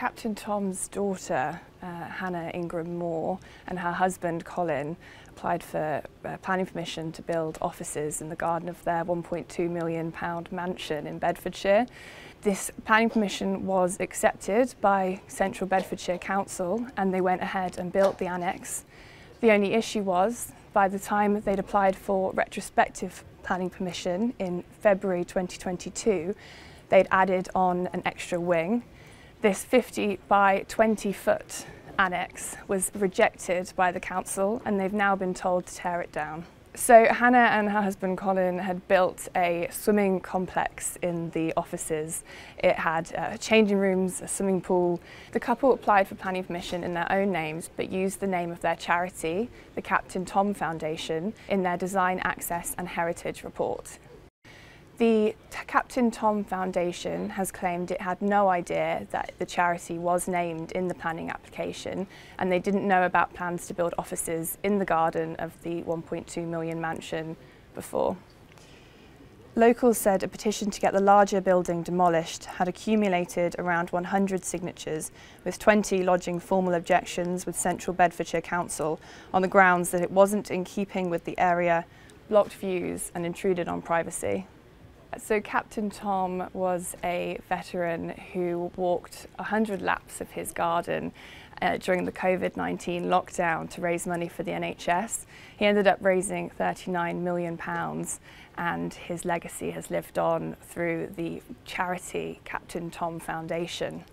Captain Tom's daughter, uh, Hannah Ingram Moore, and her husband, Colin, applied for uh, planning permission to build offices in the garden of their £1.2 million mansion in Bedfordshire. This planning permission was accepted by Central Bedfordshire Council and they went ahead and built the annex. The only issue was, by the time they'd applied for retrospective planning permission in February 2022, they'd added on an extra wing. This 50 by 20 foot annex was rejected by the council and they've now been told to tear it down. So Hannah and her husband Colin had built a swimming complex in the offices. It had uh, changing rooms, a swimming pool. The couple applied for planning permission in their own names but used the name of their charity, the Captain Tom Foundation, in their design access and heritage report. The Captain Tom Foundation has claimed it had no idea that the charity was named in the planning application and they didn't know about plans to build offices in the garden of the 1.2 million mansion before. Locals said a petition to get the larger building demolished had accumulated around 100 signatures, with 20 lodging formal objections with Central Bedfordshire Council on the grounds that it wasn't in keeping with the area, blocked views and intruded on privacy. So Captain Tom was a veteran who walked 100 laps of his garden uh, during the COVID-19 lockdown to raise money for the NHS. He ended up raising 39 million pounds and his legacy has lived on through the charity Captain Tom Foundation.